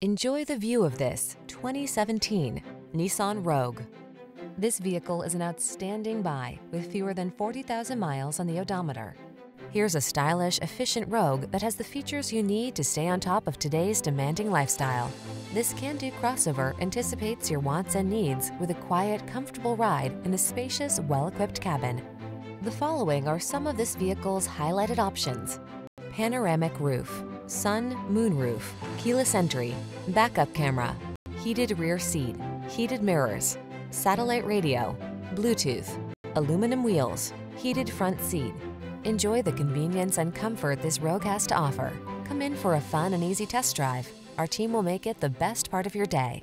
Enjoy the view of this 2017 Nissan Rogue. This vehicle is an outstanding buy with fewer than 40,000 miles on the odometer. Here's a stylish, efficient Rogue that has the features you need to stay on top of today's demanding lifestyle. This can-do crossover anticipates your wants and needs with a quiet, comfortable ride in a spacious, well-equipped cabin. The following are some of this vehicle's highlighted options. Panoramic roof, sun, moon roof, keyless entry, backup camera, heated rear seat, heated mirrors, satellite radio, Bluetooth, aluminum wheels, heated front seat. Enjoy the convenience and comfort this Rogue has to offer. Come in for a fun and easy test drive. Our team will make it the best part of your day.